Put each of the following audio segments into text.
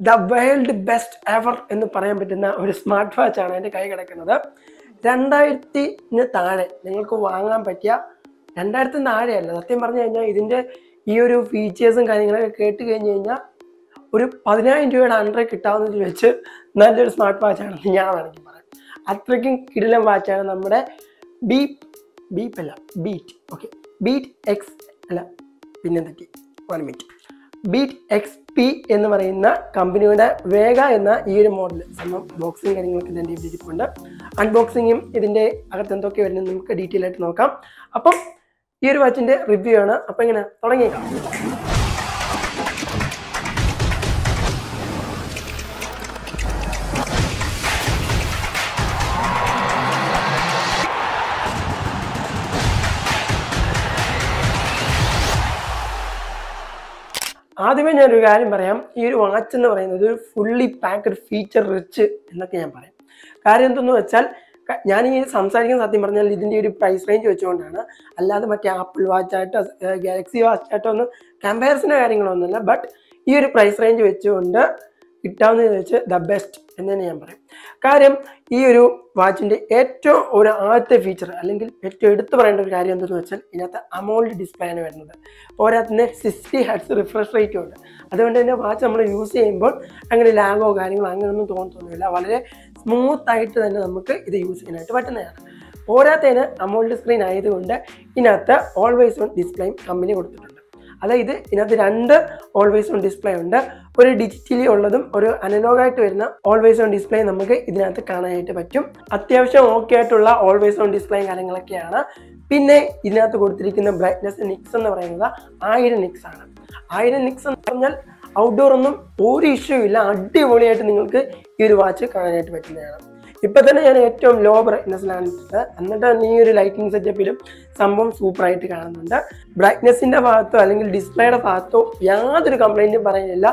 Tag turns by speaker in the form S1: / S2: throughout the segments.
S1: The world best ever എന്ന് പറയാൻ പറ്റുന്ന ഒരു സ്മാർട്ട് വാച്ച് ആണ് എന്റെ കൈ കിടക്കുന്നത്. രണ്ടായിരത്തിന് താഴെ നിങ്ങൾക്ക് വാങ്ങാൻ പറ്റിയ രണ്ടായിരത്തിന് താഴെയല്ല സത്യം പറഞ്ഞു കഴിഞ്ഞാൽ ഇതിന്റെ ഈ ഒരു ഫീച്ചേഴ്സും കാര്യങ്ങളൊക്കെ കേട്ട് കഴിഞ്ഞ് കഴിഞ്ഞാൽ ഒരു പതിനായിരം രൂപയുടെ അണ്ടർ കിട്ടാവുന്നതിൽ വെച്ച് നല്ലൊരു സ്മാർട്ട് വാച്ച് വാച്ചാണെന്ന് ഞാൻ വേണമെങ്കിൽ പറയാം. അത്രയ്ക്കും കിടിലം വാച്ചാണ് നമ്മുടെ ബി ബീപ്പ് അല്ല ബീറ്റ് ഓക്കെ ബീറ്റ് എക്സ് അല്ല പിന്നെ എന്തൊക്കെ one minute Beat X P എന്ന് പറയുന്ന കമ്പനിയുടെ വേഗ എന്ന ഈ ഒരു മോഡൽ സംഭവം ബോക്സിങ് കാര്യങ്ങളൊക്കെ ഇതിന്റെ ഇരിപ്പുണ്ട് അൺബോക്സിങ്ങും ഇതിന്റെ അകത്ത് എന്തൊക്കെ വരുന്നത് നമുക്ക് ഡീറ്റെയിൽ ആയിട്ട് നോക്കാം. അപ്പം ഈ ഒരു വാച്ചിന്റെ റിവ്യൂ ആണ്. അപ്പം ഇങ്ങനെ തുടങ്ങിയേക്കാം. ആദ്യമേ ഞാനൊരു കാര്യം പറയാം. ഈ ഒരു വാച്ച് എന്ന് പറയുന്നത് ഒരു ഫുള്ളി പാക്ക്ഡ് ഫീച്ചർ റിച്ച് എന്നൊക്കെ ഞാൻ പറയാം. കാര്യം എന്തെന്ന് വെച്ചാൽ ഞാൻ ഈ സംസാരിക്കുന്ന സത്യം പറഞ്ഞാൽ ഇതിന്റെ ഒരു പ്രൈസ് റേഞ്ച് വെച്ചുകൊണ്ടാണ്. അല്ലാതെ മറ്റേ ആപ്പിൾ വാച്ചായിട്ടോ ഗാലക്സി വാച്ചായിട്ടോ ഒന്നും കമ്പാരിസന്റെ കാര്യങ്ങളൊന്നുമില്ല. ബട്ട് ഈ ഒരു പ്രൈസ് റേഞ്ച് വെച്ചുകൊണ്ട് കിട്ടാവുന്നതെന്ന് വെച്ച് ദ ബെസ്റ്റ് എന്ന് തന്നെ ഞാൻ പറയും. കാര്യം ഈ ഒരു വാച്ചിന്റെ ഏറ്റവും ഒരു ആദ്യത്തെ ഫീച്ചർ അല്ലെങ്കിൽ ഏറ്റവും എടുത്തു പറയേണ്ട ഒരു കാര്യം എന്തെന്ന് വെച്ചാൽ ഇതിനകത്ത് അമോൾഡ് ഡിസ്പ്ലേ ആണ് വരുന്നത്. പോരാത്തന്നെ സിക്സ്റ്റി ഹെഡ്സ് റിഫ്രഷ് റേറ്റും ഉണ്ട്. അതുകൊണ്ട് തന്നെ വാച്ച് നമ്മൾ യൂസ് ചെയ്യുമ്പോൾ അങ്ങനെ ലാഗോ കാര്യങ്ങളോ അങ്ങനെയൊന്നും തോന്നുന്നില്ല വളരെ സ്മൂത്ത് ആയിട്ട് തന്നെ നമുക്ക് ഇത് യൂസ് ചെയ്യാനായിട്ട് പറ്റുന്നതാണ്. പോരാത്തതിന് അമോൾഡ് സ്ക്രീൻ ആയതുകൊണ്ട് ഇതിനകത്ത് ഓൾവേസ് ഓൺ ഡിസ്പ്ലേയും കമ്പനി കൊടുത്തിട്ടുണ്ട്. അതായത് ഇതിനകത്ത് രണ്ട് ഓൾവേസ് ഓൺ ഡിസ്പ്ലേ ഉണ്ട്. ഒരു ഡിജിറ്റലി ഉള്ളതും ഒരു അനലോഗായിട്ട് വരുന്ന ഓൾവേസ് ഓൺ ഡിസ്പ്ലേ നമുക്ക് ഇതിനകത്ത് കാണാനായിട്ട് പറ്റും. അത്യാവശ്യം ഓക്കെ ആയിട്ടുള്ള ഓൾവേസ് ഓൺ ഡിസ്പ്ലേയും കാര്യങ്ങളൊക്കെയാണ്. പിന്നെ ഇതിനകത്ത് കൊടുത്തിരിക്കുന്ന ബ്രൈറ്റ്നസ് നിക്സ് എന്ന് പറയുന്നത് ആയിരം നിക്സ് ആണ്. ആയിരം നിക്സ് എന്ന് പറഞ്ഞാൽ ഔട്ട്ഡോർ ഒന്നും ഒരു ഇഷ്യൂ ഇല്ല. അടിപൊളിയായിട്ട് നിങ്ങൾക്ക് ഈ ഒരു വാച്ച് കാണാനായിട്ട് പറ്റുന്നതാണ്. ഇപ്പൊ തന്നെ ഞാൻ ഏറ്റവും ലോ ബ്രൈറ്റ്നസ്സിലാണ് ഇട്ടത് എന്നിട്ട് ഈ ഒരു ലൈറ്റിംഗ് സെറ്റപ്പിലും സംഭവം സൂപ്പറായിട്ട് കാണുന്നുണ്ട്. ബ്രൈറ്റ്നസിന്റെ ഭാഗത്തോ അല്ലെങ്കിൽ ഡിസ്പ്ലേയുടെ ഭാഗത്തോ യാതൊരു കംപ്ലൈന്റും പറയുന്നില്ല.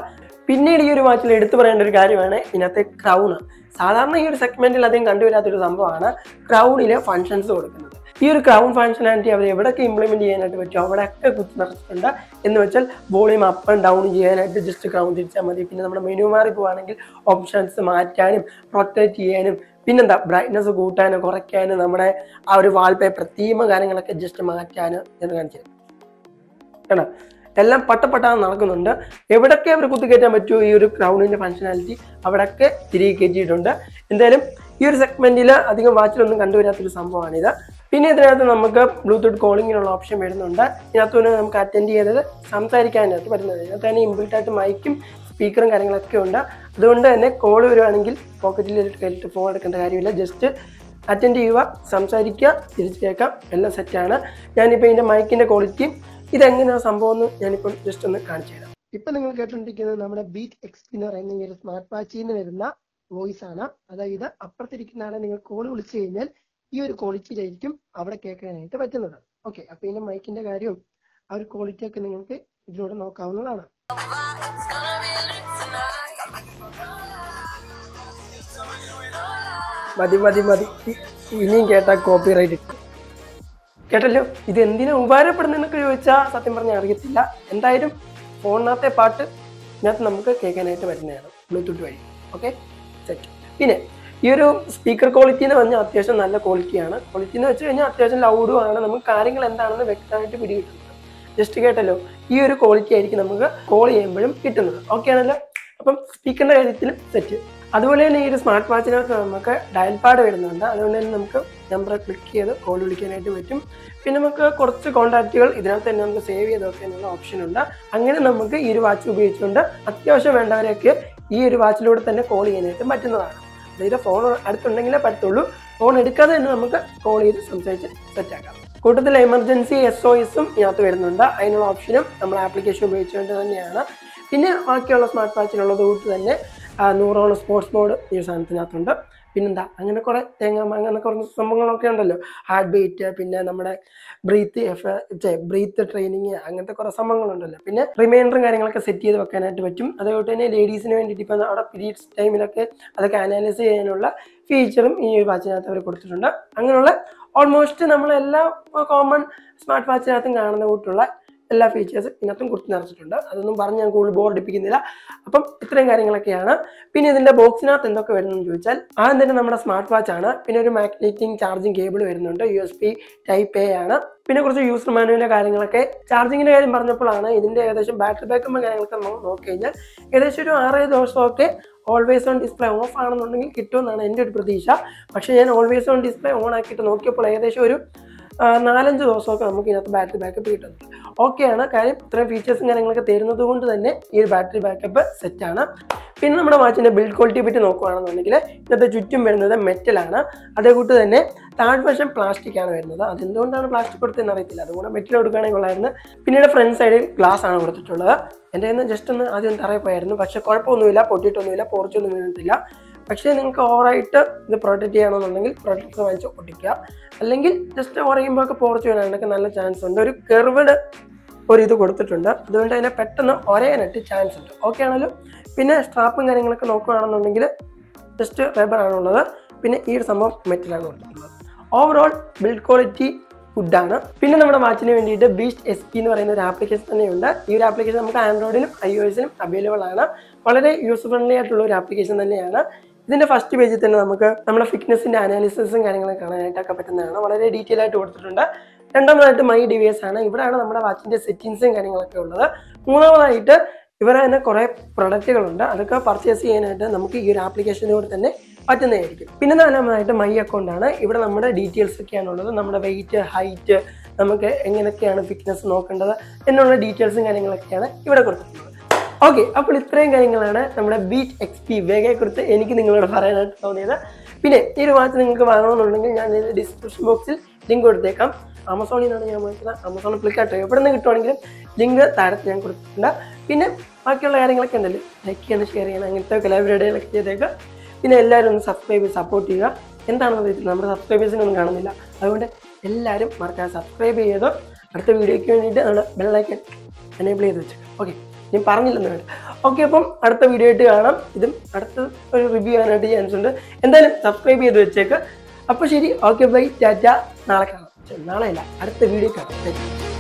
S1: പിന്നീട് ഈ ഒരു വാച്ചിൽ എടുത്തു പറയേണ്ട ഒരു കാര്യമാണ് ഇതിനകത്തെ ക്രൗണ് സാധാരണ ഈ ഒരു സെഗ്മെന്റിൽ അധികം കണ്ടുവരാത്തൊരു സംഭവമാണ് ക്രൗണിലെ ഫങ്ഷൻസ് കൊടുക്കുന്നത്. ഈ ഒരു ക്രൗൺ ഫങ്ഷനാലിറ്റി അവർ എവിടെയൊക്കെ ഇംപ്ലിമെന്റ് ചെയ്യാനായിട്ട് പറ്റും അവിടെയൊക്കെ കുത്തി നിറച്ചിട്ടുണ്ട്. എന്ന് വെച്ചാൽ വോളിയം അപ്പ് ആൻഡ് ഡൗൺ ചെയ്യാനായിട്ട് ജസ്റ്റ് ക്രൗൺ തിരിച്ചാൽ മതി. പിന്നെ നമ്മുടെ മെനു മാറി പോവാണെങ്കിൽ ഓപ്ഷൻസ് മാറ്റാനും പ്രൊട്ടക്റ്റ് ചെയ്യാനും പിന്നെന്താ ബ്രൈറ്റ്നസ് കൂട്ടാനും കുറയ്ക്കാനും നമ്മുടെ ആ ഒരു വാൾപേപ്പർ തീമ കാര്യങ്ങളൊക്കെ ജസ്റ്റ് മാറ്റാനും എന്ന് കാണിച്ചു തരും. കേട്ടോ? എല്ലാം പട്ടപ്പെട്ടാണ് നടക്കുന്നുണ്ട്. എവിടൊക്കെ അവർ കുത്തിക്കയറ്റാൻ പറ്റുമോ ഈ ഒരു ക്രൗണിന്റെ ഫങ്ഷനാലിറ്റി അവിടെയൊക്കെ തിരികെ കയറ്റിയിട്ടുണ്ട്. എന്തായാലും ഈ ഒരു സെഗ്മെന്റിൽ അധികം വാച്ചിലൊന്നും കണ്ടുവരാത്തൊരു സംഭവമാണിത്. പിന്നെ ഇതിനകത്ത് നമുക്ക് ബ്ലൂടൂത്ത് കോളിങ്ങിനുള്ള ഓപ്ഷൻ വരുന്നുണ്ട്. ഇതിനകത്ത് തന്നെ നമുക്ക് അറ്റൻഡ് ചെയ്തത് സംസാരിക്കാനകത്ത് പറ്റുന്നത്. ഇതിനകത്ത് തന്നെ ഇമ്പിൾട്ടായിട്ട് മൈക്കും സ്പീക്കറും കാര്യങ്ങളൊക്കെ ഉണ്ട്. അതുകൊണ്ട് തന്നെ കോൾ വരുവാണെങ്കിൽ പോക്കറ്റിൽ കയറ്റിട്ട് ഫോൺ എടുക്കേണ്ട കാര്യമില്ല. ജസ്റ്റ് അറ്റൻഡ് ചെയ്യുക സംസാരിക്കുക തിരിച്ചു കേൾക്കാം. എല്ലാം സെറ്റാണ് ഞാനിപ്പോൾ ഇതിന്റെ മൈക്കിന്റെ ക്വാളിറ്റി ഇതെങ്ങനെയാണ് സംഭവം എന്ന് ഞാനിപ്പോൾ ജസ്റ്റ് ഒന്ന് കാണിച്ചു തരാം. ഇപ്പം നിങ്ങൾ കേട്ടുകൊണ്ടിരിക്കുന്നത് നമ്മുടെ ബീറ്റ് എക്സ്പിനർ എന്ന ഈ ഒരു സ്മാർട്ട് വാച്ചിൽ നിന്ന് വരുന്ന വോയിസ് ആണ്. അതായത് അപ്പുറത്തിരിക്കുന്ന ആളെ നിങ്ങൾ കോൾ വിളിച്ചു കഴിഞ്ഞാൽ ഈ ഒരു ക്വാളിറ്റിയിലായിരിക്കും അവിടെ കേൾക്കാനായിട്ട് പറ്റുന്നത്. ഓക്കെ അപ്പോൾ ഇതിന്റെ മൈക്കിന്റെ കാര്യവും ആ ഒരു ക്വാളിറ്റിയൊക്കെ നിങ്ങൾക്ക് ഇതിലൂടെ നോക്കാവുന്നതാണ്. മതി മതി മതി. ഇനിയും കേട്ടാ കോപ്പി റൈറ്റ് കേട്ടല്ലോ? ഇത് എന്തിനാ ഉപകാരപ്പെടുന്നതെന്നൊക്കെ ചോദിച്ചാൽ സത്യം പറഞ്ഞാൽ അറിയത്തില്ല. എന്തായാലും ഫോണിനകത്തെ പാട്ട് ഇതിനകത്ത് നമുക്ക് കേൾക്കാനായിട്ട് വരുന്നതാണ്. ബ്ലൂടൂത്ത് വഴി. ഓക്കെ സെറ്റ് പിന്നെ ഈ ഒരു സ്പീക്കർ ക്വാളിറ്റി എന്ന് പറഞ്ഞാൽ അത്യാവശ്യം നല്ല ക്വാളിറ്റിയാണ് ക്വാളിറ്റി എന്ന് വെച്ച് കഴിഞ്ഞാൽ അത്യാവശ്യം ലൗഡും ആണ്. നമുക്ക് കാര്യങ്ങൾ എന്താണെന്ന് വ്യക്തമായിട്ട് പിടികിട്ടുന്നത്. ജസ്റ്റ് കേട്ടല്ലോ? ഈ ഒരു ക്വാളിറ്റി ആയിരിക്കും നമുക്ക് കോൾ ചെയ്യുമ്പോഴും കിട്ടുന്നത്. ഓക്കെ ആണല്ലോ? അപ്പം സ്പീക്കറിന്റെ കാര്യത്തിലും സെറ്റ് അതുപോലെ തന്നെ ഈ ഒരു സ്മാർട്ട് വാച്ചിനകത്ത് നമുക്ക് ഡയൽ പാഡ് വരുന്നുണ്ട്. അതുകൊണ്ട് തന്നെ നമുക്ക് നമ്പർ ക്ലിക്ക് ചെയ്ത് കോൾ വിളിക്കാനായിട്ട് പറ്റും. പിന്നെ നമുക്ക് കുറച്ച് കോൺടാക്റ്റുകൾ ഇതിനകത്ത് തന്നെ നമുക്ക് സേവ് ചെയ്ത് വെക്കാനുള്ള ഓപ്ഷൻ ഉണ്ട്. അങ്ങനെ നമുക്ക് ഈ ഒരു വാച്ച് ഉപയോഗിച്ചുകൊണ്ട് അത്യാവശ്യം വേണ്ടവരെയൊക്കെ ഈ ഒരു വാച്ചിലൂടെ തന്നെ കോൾ ചെയ്യാനായിട്ട് പറ്റുന്നതാണ്. അതായത് ഫോൺ അടുത്തുണ്ടെങ്കിലേ പറ്റുള്ളൂ ഫോൺ എടുക്കാതെ തന്നെ നമുക്ക് കോൾ ചെയ്ത് സംസാരിച്ച് സെറ്റാക്കാം കൂട്ടത്തിൽ എമർജൻസി എസ് ഒ എസും ഇതിനകത്ത് വരുന്നുണ്ട്. അതിനുള്ള ഓപ്ഷനും നമ്മൾ ആപ്ലിക്കേഷൻ ഉപയോഗിച്ചുകൊണ്ട് തന്നെയാണ്. പിന്നെ ബാക്കിയുള്ള സ്മാർട്ട് വാച്ചിനുള്ളത് കൂട്ട് തന്നെ നൂറോളം സ്പോർട്സ് ബോർഡ് ഈ സാധനത്തിനകത്തുണ്ട്. പിന്നെന്താ അങ്ങനെ കുറേ തേങ്ങ അങ്ങനെ കുറച്ച് സംഭവങ്ങളൊക്കെ ഉണ്ടല്ലോ. ഹാർട്ട് ബീറ്റ് പിന്നെ നമ്മുടെ ബ്രീത്ത് എഫ് ബ്രീത്ത് ട്രെയിനിങ് അങ്ങനത്തെ കുറേ സംഭവങ്ങളുണ്ടല്ലോ. പിന്നെ റിമൈൻഡറും കാര്യങ്ങളൊക്കെ സെറ്റ് ചെയ്ത് വെക്കാനായിട്ട് പറ്റും. അതുകൊണ്ട് തന്നെ ലേഡീസിന് വേണ്ടിയിട്ട് ഇപ്പം അവിടെ പീരീഡ്സ് ടൈമിലൊക്കെ അതൊക്കെ അനാലിസ് ചെയ്യാനുള്ള ഫീച്ചറും ഈ വാച്ചിനകത്ത് അവർ കൊടുത്തിട്ടുണ്ട്. അങ്ങനെയുള്ള ഓൾമോസ്റ്റ് നമ്മളെല്ലാം കോമൺ സ്മാർട്ട് വാച്ചിനകത്തും കാണുന്ന കൂട്ടുള്ള എല്ലാ ഫീച്ചേഴ്സ് ഇതിനകത്തും കൊടുത്ത് നിറച്ചിട്ടുണ്ട്. അതൊന്നും പറഞ്ഞ് ഞാൻ കൂടുതൽ ബോർഡിപ്പിക്കുന്നില്ല അപ്പം ഇത്രയും കാര്യങ്ങളൊക്കെയാണ്. പിന്നെ ഇതിന്റെ ബോക്സിനകത്ത് എന്തൊക്കെ വരുന്നതെന്ന് ചോദിച്ചാൽ ആദ്യം തന്നെ നമ്മുടെ സ്മാർട്ട് വാച്ച് ആണ്. പിന്നെ ഒരു മാഗ്നറ്റിംഗ് ചാർജിങ് കേബിൾ വരുന്നുണ്ട്. U S B type A ആണ്. പിന്നെ കുറച്ച് യൂസർ മാനുവിന്റെ കാര്യങ്ങളൊക്കെ. ചാർജിങ്ങിന്റെ കാര്യം പറഞ്ഞപ്പോഴാണ് ഇതിന്റെ ഏകദേശം ബാറ്ററി ബാക്കപ്പും കാര്യങ്ങളൊക്കെ നോക്കി കഴിഞ്ഞാൽ ഏകദേശം ഒരു ആറേഴ് ദിവസമൊക്കെ ഓൾവേസ് ഓൺ ഡിസ്പ്ലേ ഓഫ് ആണെന്നുണ്ടെങ്കിൽ കിട്ടുമെന്നാണ് എന്റെ ഒരു പ്രതീക്ഷ. പക്ഷേ ഞാൻ ഓൾവേസ് ഓൺ ഡിസ്പ്ലേ ഓൺ ആക്കിയിട്ട് നോക്കിയപ്പോൾ ഏകദേശം ഒരു നാലഞ്ച് ദിവസമൊക്കെ നമുക്ക് ഇതിനകത്ത് ബാറ്ററി ബാക്കപ്പ് കിട്ടുന്നുണ്ട്. ഓക്കെയാണ് കാര്യം ഇത്രയും ഫീച്ചേഴ്സും കാര്യങ്ങളൊക്കെ തരുന്നത് കൊണ്ട് തന്നെ ഈ ഒരു ബാറ്ററി ബാക്കപ്പ് സെറ്റാണ് പിന്നെ നമ്മുടെ വാച്ചിന്റെ ബിൽഡ് ക്വാളിറ്റിയെ പറ്റി നോക്കുകയാണെന്നുണ്ടെങ്കിൽ ഇന്നത്തെ ചുറ്റും വരുന്നത് മെറ്റലാണ് അതേകൂട്ട് തന്നെ താഴ്വശം പ്ലാസ്റ്റിക് ആണ് വരുന്നത്. അതെന്തുകൊണ്ടാണ് പ്ലാസ്റ്റിക് കൊടുത്തതെന്ന് അറിയത്തില്ല. അതുകൊണ്ട് മെറ്റൽ കൊടുക്കുകയാണെങ്കിൽ ഉള്ളായിരുന്നു പിന്നീട് ഫ്രണ്ട് സൈഡിൽ ഗ്ലാസ് ആണ് കൊടുത്തിട്ടുള്ളത്. എന്റെ കയ്യിൽ നിന്ന് ജസ്റ്റ് ഒന്ന് ആദ്യം തറയിൽ പോയായിരുന്നു. പക്ഷേ കുഴപ്പമൊന്നുമില്ല. പൊട്ടിയിട്ടൊന്നുമില്ല. പോർച്ചൊന്നും വീണിട്ടില്ല. പക്ഷേ നിങ്ങൾക്ക് ഓവറായിട്ട് ഇത് പ്രൊട്ടക്റ്റ് ചെയ്യണമെന്നുണ്ടെങ്കിൽ പ്രൊട്ടക്ടർ വാങ്ങിച്ച് ഒട്ടിക്കുക അല്ലെങ്കിൽ ജസ്റ്റ് ഉറയുമ്പോൾ ഒക്കെ പോർച്ച് വരാനൊക്കെ നല്ല ചാൻസ് ഉണ്ട്. ഒരു കെർവഡ് ഒരു ഇത് കൊടുത്തിട്ടുണ്ട്. അതുകൊണ്ട് അതിനെ പെട്ടെന്ന് ഒരയാനായിട്ട് ചാൻസ് ഉണ്ട്. ഓക്കെ ആണല്ലോ പിന്നെ സ്ട്രാപ്പും കാര്യങ്ങളൊക്കെ നോക്കുകയാണെന്നുണ്ടെങ്കിൽ ജസ്റ്റ് റബ്ബറാണുള്ളത് പിന്നെ ഈ ഒരു സംഭവം മെറ്റലാണ് കൊടുത്തിട്ടുള്ളത്. ഓവറോൾ ബിൽഡ് ക്വാളിറ്റി ഗുഡാണ് പിന്നെ നമ്മുടെ വാച്ചിന് വേണ്ടിയിട്ട് ബീസ്റ്റ് എസ് പി എന്ന് പറയുന്ന ഒരു ആപ്ലിക്കേഷൻ തന്നെയുണ്ട്. ഈ ഒരു ആപ്ലിക്കേഷൻ നമുക്ക് ആൻഡ്രോയിഡിലും ഐ ഒ എസിലും അവൈലബിൾ ആണ്. വളരെ യൂസർ ഫ്രണ്ട്ലി ആയിട്ടുള്ള ഒരു ആപ്ലിക്കേഷൻ തന്നെയാണ്. ഇതിന്റെ ഫസ്റ്റ് പേജിൽ തന്നെ നമുക്ക് നമ്മുടെ ഫിറ്റ്നസിന്റെ അനാലിസിസും കാര്യങ്ങളും കാണാനായിട്ടൊക്കെ പറ്റുന്നതാണ്. വളരെ ഡീറ്റെയിൽ ആയിട്ട് കൊടുത്തിട്ടുണ്ട്. രണ്ടാമതായിട്ട് മൈ ഡിവൈസ് ആണ്. ഇവിടെയാണ് നമ്മുടെ വാച്ചിന്റെ സെറ്റിങ്സും കാര്യങ്ങളൊക്കെ ഉള്ളത്. മൂന്നാമതായിട്ട് ഇവരെ തന്നെ കുറേ പ്രൊഡക്റ്റുകളുണ്ട് അതൊക്കെ പർച്ചേസ് ചെയ്യാനായിട്ട് നമുക്ക് ഈ ഒരു ആപ്ലിക്കേഷനിലൂടെ തന്നെ പറ്റുന്നതായിരിക്കും. പിന്നെ നാലാമതായിട്ട് മൈ അക്കൗണ്ട് ആണ്. ഇവിടെ നമ്മുടെ ഡീറ്റെയിൽസ് ഒക്കെയാണ് ഉള്ളത്. നമ്മുടെ വെയിറ്റ് ഹൈറ്റ് നമുക്ക് എങ്ങനെയൊക്കെയാണ് ഫിറ്റ്നസ് നോക്കേണ്ടത് എന്നുള്ള ഡീറ്റെയിൽസും കാര്യങ്ങളൊക്കെയാണ് ഇവിടെ കൊടുത്തിട്ടുള്ളത്. ഓക്കെ അപ്പോൾ ഇത്രയും കാര്യങ്ങളാണ് നമ്മുടെ ബീറ്റ് എക്സ് പി വേഗയെക്കുറിച്ച് എനിക്ക് നിങ്ങളോട് പറയാനായിട്ട് തോന്നിയത്. പിന്നെ ഈ ഒരു വാച്ച് നിങ്ങൾക്ക് വാങ്ങണമെന്നുണ്ടെങ്കിൽ ഞാൻ ഡിസ്ക്രിപ്ഷൻ ബോക്സിൽ ലിങ്ക് കൊടുത്തേക്കാം. ആമസോണിൽ നിന്നാണ് ഞാൻ വാങ്ങിച്ചത്. ആമസോൺ ഫ്ലിപ്കാർട്ട് എവിടെ നിന്ന് കിട്ടുവാണെങ്കിലും ലിങ്ക് താഴത്ത് ഞാൻ കൊടുത്തിട്ടുണ്ട്. പിന്നെ ബാക്കിയുള്ള കാര്യങ്ങളൊക്കെ ഉണ്ടല്ലോ. ലൈക്ക് ചെയ്യണം ഷെയർ ചെയ്യണം അങ്ങനത്തെ ലൈബ്രറിയിലൊക്കെ ചെയ്തേക്കാം പിന്നെ എല്ലാവരും ഒന്ന് സബ്സ്ക്രൈബ് സപ്പോർട്ട് ചെയ്യുക. എന്താണെന്ന് വെച്ചാൽ നമ്മുടെ സബ്സ്ക്രൈബേഴ്സിനൊന്നും കാണുന്നില്ല. അതുകൊണ്ട് എല്ലാവരും മറക്കാതെ സബ്സ്ക്രൈബ് ചെയ്തോ അടുത്ത വീഡിയോയ്ക്ക് വേണ്ടിയിട്ട് നമ്മുടെ ബെല്ലൈക്കൻ എനേബിൾ ചെയ്ത് വെച്ചേക്കാം. ഓക്കെ ഞാൻ പറഞ്ഞില്ലെന്ന് വേണ്ട ഓക്കെ അപ്പം അടുത്ത വീഡിയോ ആയിട്ട് കാണാം. ഇതും അടുത്ത ഒരു റിവ്യൂ ചെയ്യാനായിട്ട് ചാൻസ് ഉണ്ട്. എന്തായാലും സബ്സ്ക്രൈബ് ചെയ്ത് വെച്ചേക്ക്. അപ്പോൾ ശരി ഓക്കെ ബൈ ടാറ്റ. നാളെ കാണാം. നാളെ അല്ല അടുത്ത വീഡിയോ കാണാം.